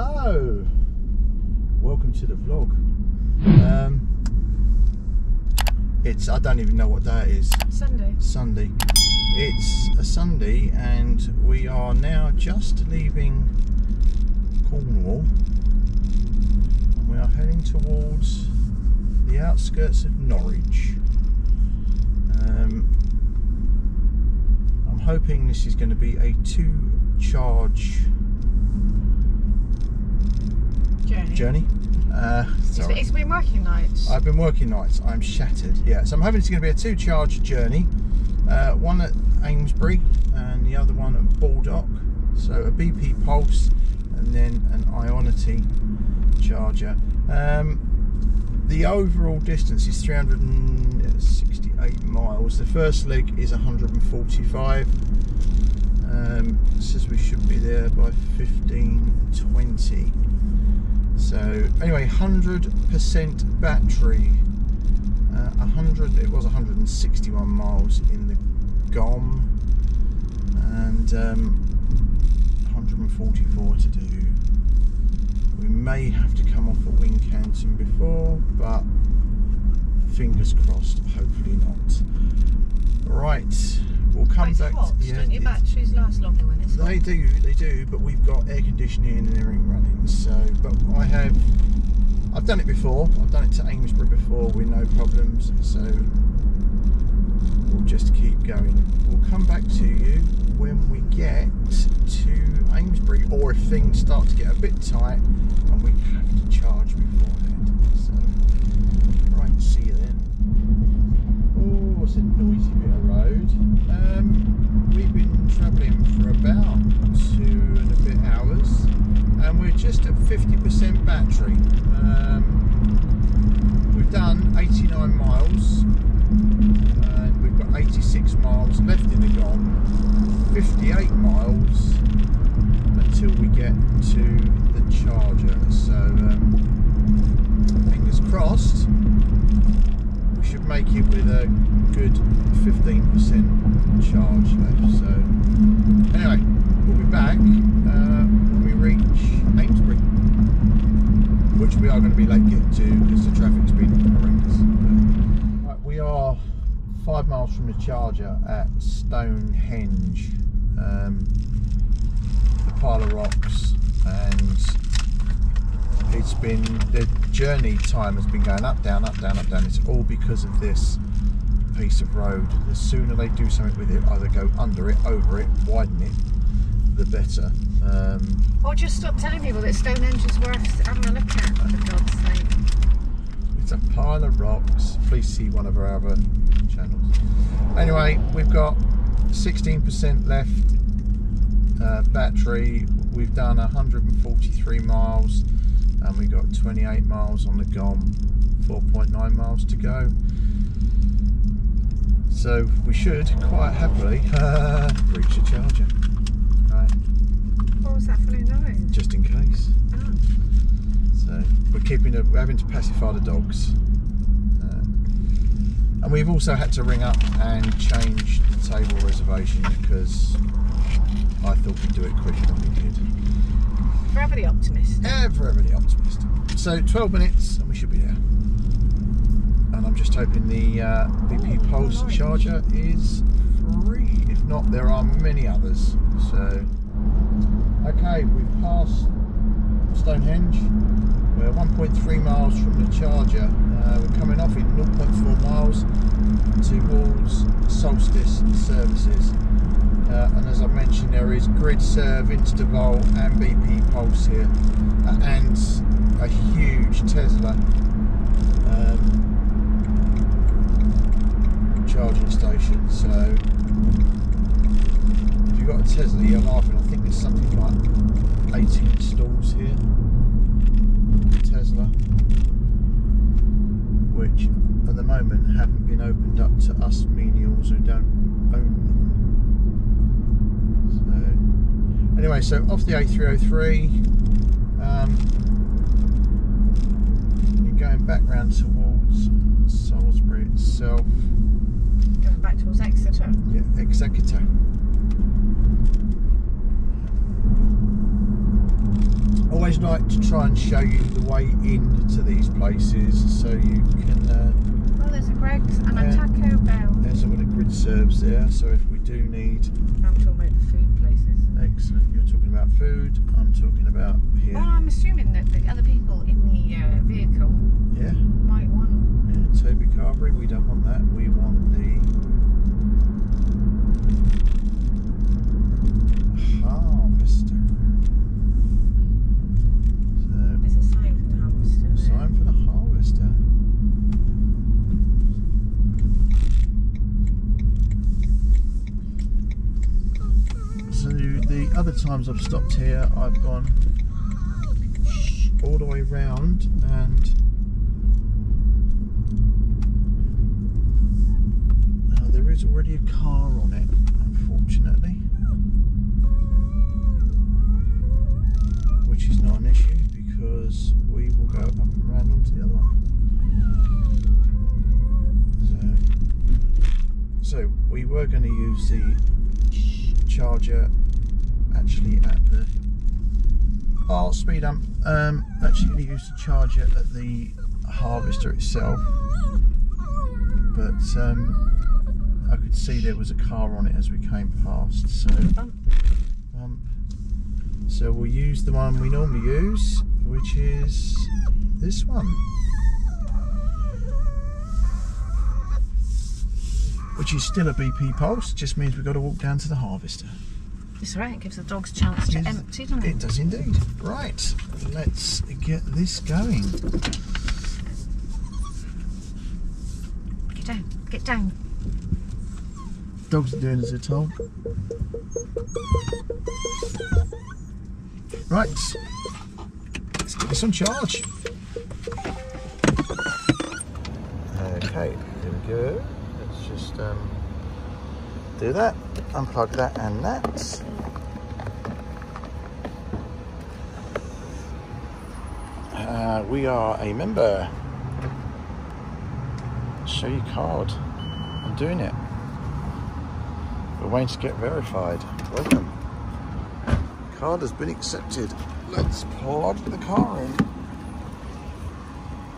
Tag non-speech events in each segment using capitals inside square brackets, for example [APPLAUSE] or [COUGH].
Hello. Welcome to the vlog. Um, it's I don't even know what day it is. Sunday. Sunday. It's a Sunday, and we are now just leaving Cornwall, and we are heading towards the outskirts of Norwich. Um, I'm hoping this is going to be a two-charge Journey. journey. Uh, It's, sorry. it's been working nights. I've been working nights. I'm shattered. Yeah, so I'm hoping it's going to be a two-charge journey. Uh, one at Amesbury and the other one at Baldock. So a BP Pulse and then an Ionity charger. Um, the overall distance is 368 miles. The first leg is 145. Um, it says we should be there by 1520. So anyway, 100% battery. Uh, 100. It was 161 miles in the GOM, and um, 144 to do. We may have to come off at Wincanton before, but fingers crossed. Hopefully not. Right, we'll come back. hot. yeah, Don't your batteries last longer when it's hot? they do, they do, but we've got air conditioning and everything running. So, but I have, I've done it before. I've done it to Amesbury before with no problems. So we'll just keep going. We'll come back to you when we get to Amesbury, or if things start to get a bit tight and we have to charge beforehand. So, right, see you then. Oh, it's a noisy bit road. Um, we've been travelling for about two and a bit hours, and we're just at 50% battery. Um, we've done 89 miles, and we've got 86 miles left in the GOM, 58 miles until we get to the charger. So, um, fingers crossed we should make it with a good 15% charge left. So, anyway, we'll be back uh, when we reach Amesbury, which we are going to be late getting to because the traffic's been horrendous. Right, we are five miles from the charger at Stonehenge, um, the pile of rocks, and it's been the journey time has been going up, down, up, down, up, down. It's all because of this piece of road. The sooner they do something with it, either go under it, over it, widen it, the better. Um, Or just stop telling people that Stonehenge is worth having a look at, for God's sake. it's a pile of rocks. Please see one of our other channels. Anyway, we've got 16% left uh, battery. We've done 143 miles and we've got 28 miles on the GOM, 4.9 miles to go. So we should quite happily uh, [LAUGHS] reach the charger. Right, What was that funny noise? just in case. Oh. So we're keeping the, we're having to pacify the dogs. Uh, and we've also had to ring up and change the table reservation because I thought we'd do it quicker than we did. Forever the optimist. Ever, ever the optimist. So 12 minutes and we should be there. And I'm just hoping the uh, BP Pulse nice. charger is free. If not, there are many others. So, okay, we've passed Stonehenge. We're 1.3 miles from the charger. Uh, we're coming off in 0.4 miles towards Solstice Services. Uh, and as I mentioned, there is Grid Serve, Instavolt, and BP Pulse here, uh, and a huge Tesla um, charging station. So, if you've got a Tesla, you're laughing. I think there's something like 18 stalls here. Tesla, which at the moment haven't been opened up to us menials who don't own anyway, so off the A303, um, you're going back round towards Salisbury itself. Going back towards Exeter. Yeah, Exeter. always like to try and show you the way into these places so you can. Uh, Oh, there's a Greggs and Yeah. a Taco Bell. there's a grid serves there. So if we do need, I'm talking about the food. Excellent. You're talking about food. I'm talking about here. Well, I'm assuming that the other people in the uh, vehicle Yeah. might want. Yeah, Toby Carvery, we don't want that. We want the harvester. So, There's a sign for the harvester. there. sign for the harvester. So the other times I've stopped here, I've gone all the way round and Uh, there is already a car on it, unfortunately. Which is not an issue because we will go up and round onto the other one. So, so we were going to use the charger actually at the oh speed hump um actually going to use the charger at the harvester itself but um, I could see there was a car on it as we came past. So, um, so we'll use the one we normally use, which is this one, which is still a BP pulse. Just means we've got to walk down to the harvester. It's right, It gives the dogs a chance to Yes, empty, doesn't It it? does indeed. Right, let's get this going. Get down. Get down. Dogs are doing as they're told. Right, let's get this on charge. Okay, there we go. Let's just um, do that, unplug that and that. Uh, we are a member. Show your card. I'm doing it. We're waiting to get verified. Welcome. Card has been accepted. Let's plug the car in.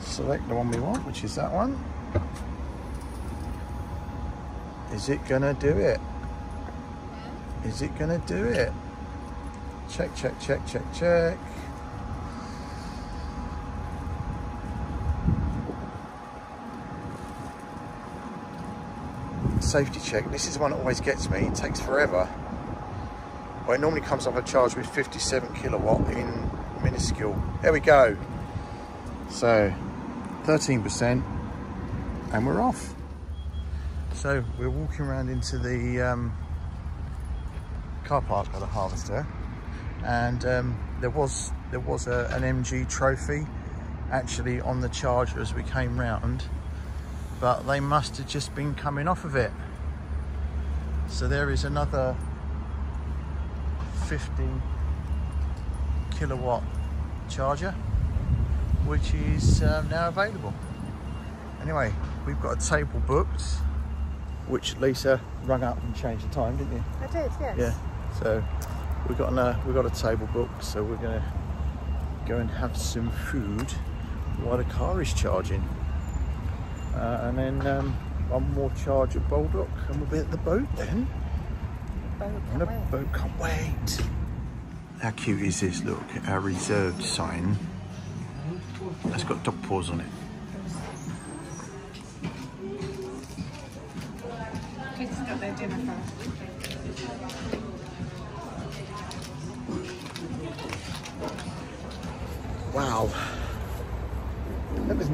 Select the one we want, which is that one. Is it gonna do it? Is it gonna do it? Check, check, check, check, check. safety check. This is the one that always gets me. It takes forever. Well, it normally comes up a charge with 57 kilowatt in minuscule. There we go. So 13% and we're off. So we're walking around into the um, car park by the harvester and um, there was there was a, an MG trophy actually on the charger as we came round but they must have just been coming off of it. So there is another 50 kilowatt charger, which is um, now available. Anyway, we've got a table booked, which Lisa rung up and changed the time, didn't you? I did, yes. Yeah. So we've got a we've got a table booked, so we're gonna go and have some food while the car is charging. Uh, and then um, one more charge at Baldock and we'll be at the boat then. On a boat, can't wait. How cute is this? Look, our reserved sign. It's got dog paws on it.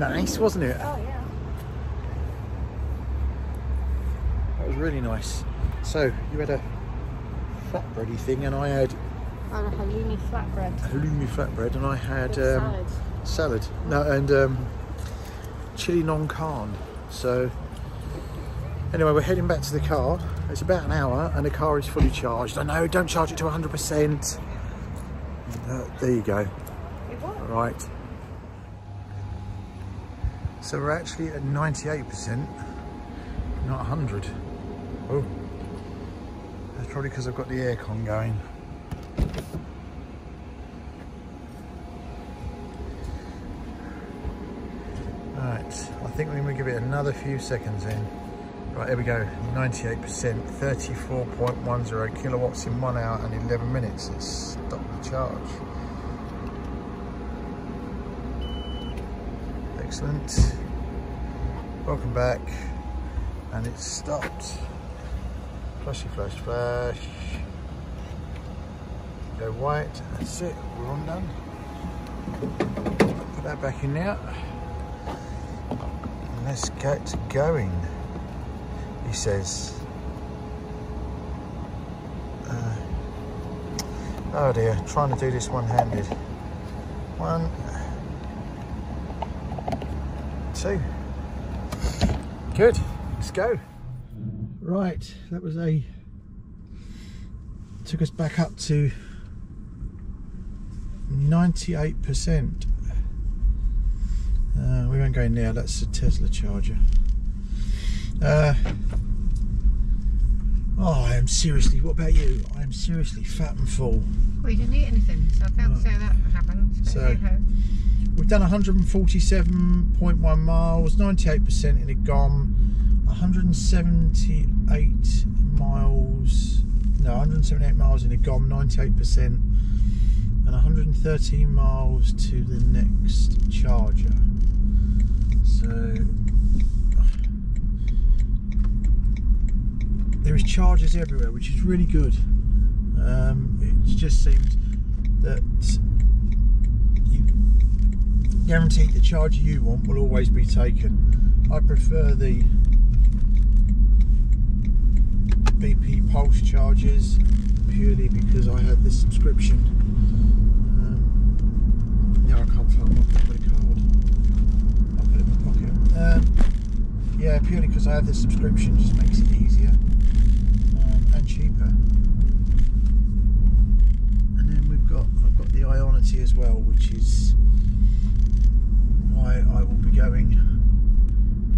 Nice, wasn't it? Oh, yeah. That was really nice. So, you had a flatbready thing and I had And a halloumi flatbread. halloumi flatbread and I had um, salad. salad. No, and um, chili non carne. So, anyway, we're heading back to the car. It's about an hour and the car is fully charged. I know, don't charge it to 100%. Uh, there you go. It was. Right. So we're actually at 98%, not 100. Oh, that's probably because I've got the aircon going. Right, I think we're gonna give it another few seconds in. Right, here we go, 98%, 34.10 kilowatts in one hour and 11 minutes. It's stopped the charge. Excellent. Welcome back. And it's stopped. Flashy flash flash. Go white, that's it, we're on done. Put that back in now. Let's get going, he says. Uh, oh dear, trying to do this one-handed. One, two. Good, let's go. Right, that was a, took us back up to 98%. Uh, we won't go in there, that's a Tesla charger. Uh, oh, I am seriously, what about you? I am seriously fat and full. Well, you didn't eat anything, so I can't Right. say that happened. So-. We've done 147.1 miles, 98% in a GOM, 178 miles, no, 178 miles in a GOM, 98%, and 113 miles to the next charger. So, there is chargers everywhere, which is really good. Um, it just seems that guaranteed the charger you want will always be taken. I prefer the BP Pulse chargers purely because I had this subscription. Um, now I can't find my credit card. I'll put it in my pocket. Um, yeah, purely because I have this subscription, just makes it easier um, and cheaper. And then we've got I've got the Ionity as well, which is why I will be going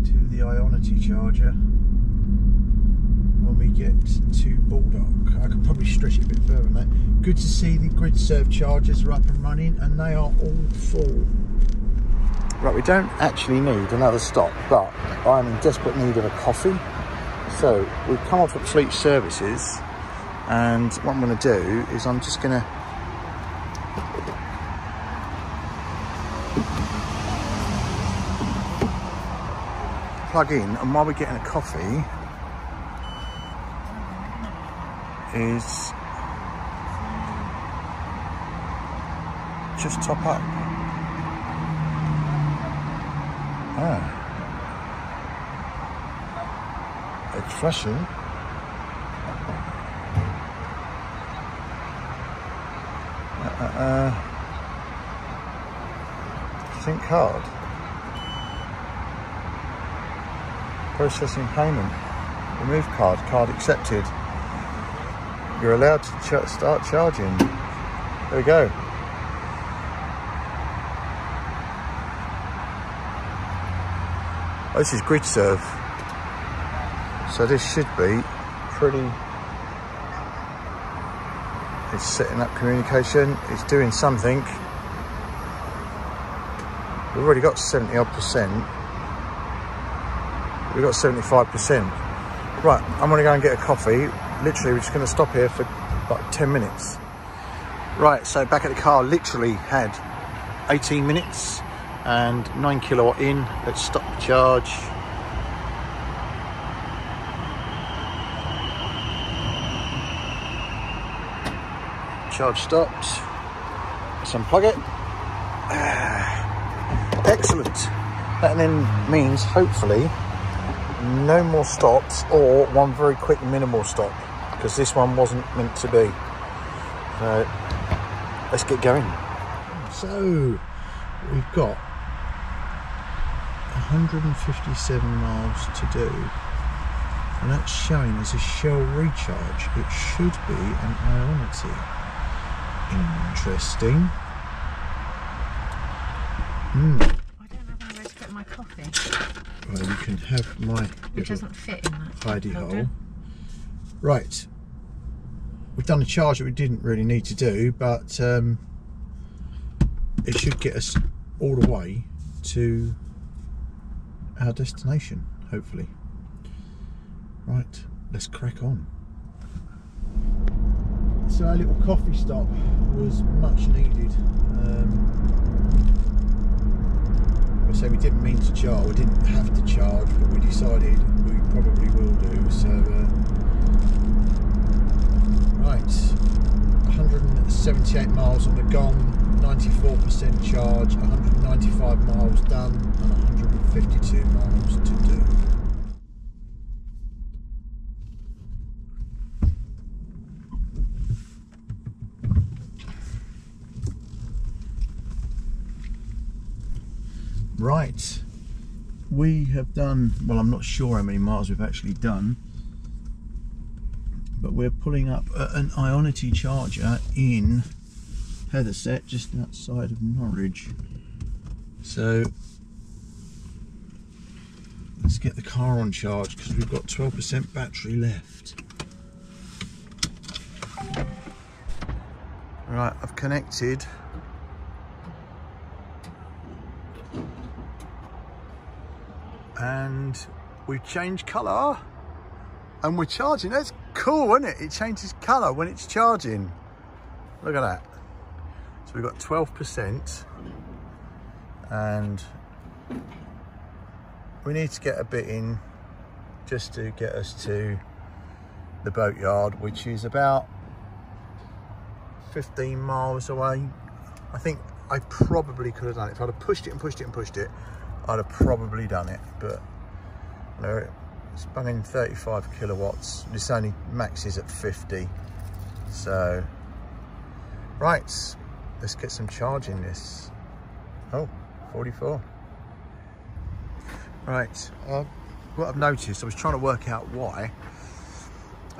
to the Ionity charger when we get to Baldock. I could probably stretch it a bit further than that. Good to see the grid serve chargers are up and running and they are all full. Right, we don't actually need another stop, but I'm in desperate need of a coffee. So we've come off at Fleet Services and what I'm going to do is I'm just going to plug in and while we're getting a coffee is just top up. Ah. It's flashing. Uh, uh, uh. Sync card. Processing payment. Remove card. Card accepted. You're allowed to ch- start charging. There we go. Oh, this is grid serve. So this should be pretty. It's setting up communication. It's doing something. We've already got 70 odd percent. We've got 75 percent. Right, I'm gonna go and get a coffee. Literally, we're just gonna stop here for like 10 minutes. Right, so back at the car, literally had 18 minutes and 9 kilowatt in. Let's stop the charge. Charge stopped. Let's unplug it. [SIGHS] Excellent. That then means hopefully no more stops or one very quick minimal stop because this one wasn't meant to be. So let's get going. So we've got 157 miles to do and that's showing as a shell recharge. It should be an Ionity. Interesting. Hmm. I don't have anywhere to put my coffee, Well, you can have my which doesn't fit in that. hidey hole. Right. We've done a charge that we didn't really need to do, but um, it should get us all the way to our destination, hopefully. Right, let's crack on. So our little coffee stop was much needed. Um, I say we didn't mean to charge, we didn't have to charge, but we decided we probably will do. So, uh, right, 178 miles on the gong, 94% charge, 195 miles done, and 152 miles to do. Right, we have done, well, I'm not sure how many miles we've actually done, but we're pulling up an Ionity charger in Hethersett, just outside of Norwich. So let's get the car on charge because we've got 12% battery left. Right, I've connected. And we've changed colour and we're charging. That's cool, isn't it? It changes colour when it's charging. Look at that. So we've got 12% and we need to get a bit in just to get us to the boatyard, which is about 15 miles away. I think I probably could have done it. If I'd have pushed it and pushed it and pushed it, I'd have probably done it. But you know, it's banging 35 kilowatts. This only maxes at 50. So, right, let's get some charge in this. Oh, 44. Right, uh, what I've noticed, I was trying to work out why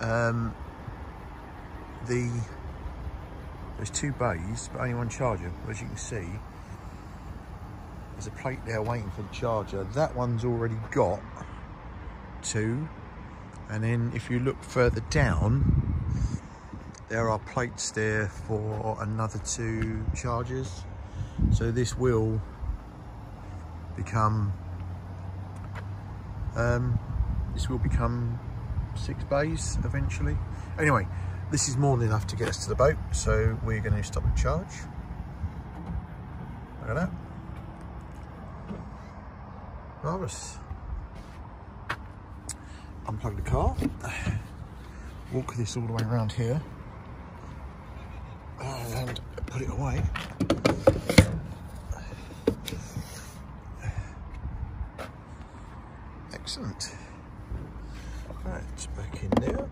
um, the there's two bays, but only one charger. As you can see, there's a plate there waiting for the charger. That one's already got two. And then if you look further down, there are plates there for another two chargers. So this will become um, this will become six bays eventually. Anyway, this is more than enough to get us to the boat, so we're going to stop and charge. Look at that. Marvellous. Unplug the car, walk this all the way around here, and put it away. Excellent. Right, back in there.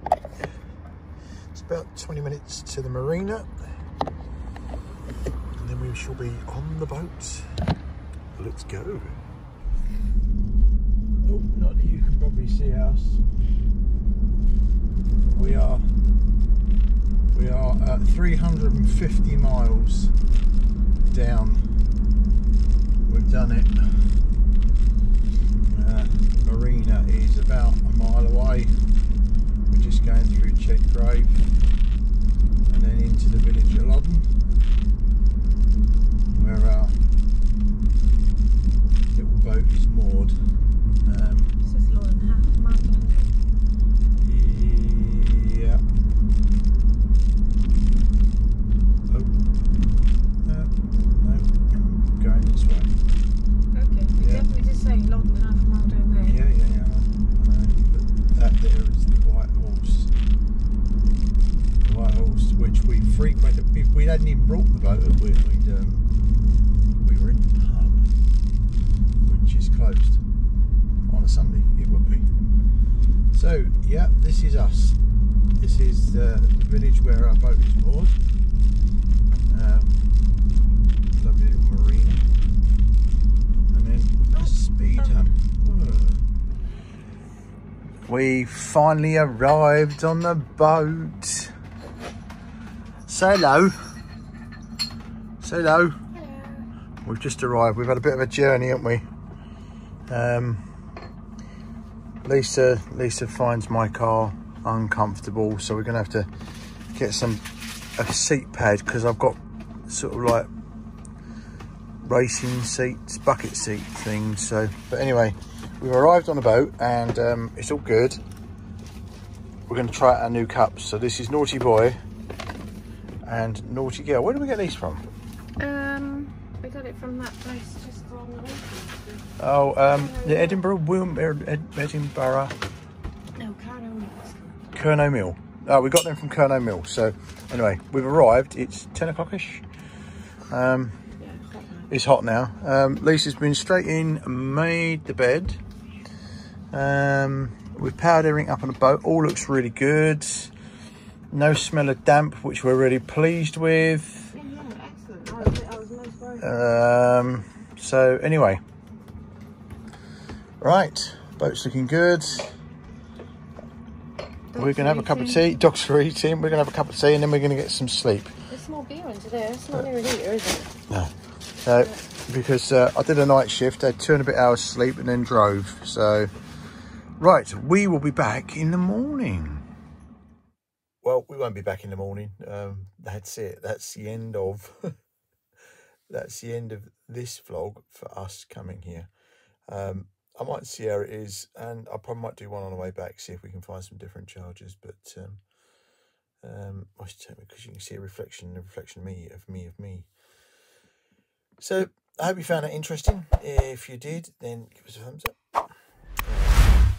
It's about 20 minutes to the marina. And then we shall be on the boat. Let's go. See us. We are we are at 350 miles down. We've done it. Uh, marina is about a mile away. We're just going through Chedgrave and then into the village of Loddon where our little boat is moored. Um, This is Law and Half Mountain. yeah. Oh. Uh, no, I'm going this way. Okay, you Yeah. definitely did say Law and Half Mountain there. Yeah, yeah, yeah. I know. But that there is the White Horse. The White Horse, which we. If we hadn't even brought the boat, we, we'd, um, we were in the pub, which is closed on a Sunday. It would be. So, yeah, this is us. This is uh, the village where our boat is moored. Um, lovely little marina. And then Oh, speed oh. up. We finally arrived on the boat. Say hello. Say hello. hello. We've just arrived. We've had a bit of a journey, haven't we? Um, Lisa, Lisa finds my car uncomfortable, so we're gonna have to get some a seat pad because I've got sort of like racing seats, bucket seat things. So, but anyway, we've arrived on the boat and um, it's all good. We're going to try out our new cups. So this is Naughty Boy and Naughty Girl. Where did we get these from? Um, we got it from that place just along the way. Oh, um, the Edinburgh, Wilm, Ed, Edinburgh, No, Carno. Kernow Mill. Oh, we got them from Kernow Mill. So anyway, we've arrived. It's 10 o'clock-ish. Um, Yeah, it's hot now. Um, Lisa's been straight in, made the bed. Um, we've powered everything up on the boat. All looks really good. No smell of damp, which we're really pleased with. Yeah, yeah, excellent. I was, I was most. Um, so anyway, right, boat's looking good. we're gonna have a cup of tea. Dogs are eating. We're gonna have a cup of tea, and then we're gonna get some sleep. There's more beer into there. It's not near an eater, is it? No, so because uh, I did a night shift, I had two and a bit hours sleep, and then drove. So, right, we will be back in the morning. Well, we won't be back in the morning. Um, that's it. That's the end of. [LAUGHS] that's the end of this vlog for us coming here. Um, I might see how it is, and I probably might do one on the way back, see if we can find some different charges. But um, um, I should tell me because you can see a reflection, a reflection of me, of me, of me. So I hope you found it interesting. If you did, then give us a thumbs up.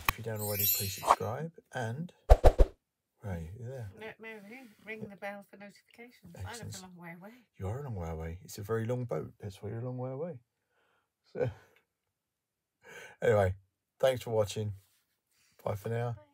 If you don't already, please subscribe. And right, you there. Mary, Mary, ring the bell for notifications. I live a long way away. You are a long way away. It's a very long boat. That's why you're a long way away. So [LAUGHS] anyway, thanks for watching. Bye for now. Bye.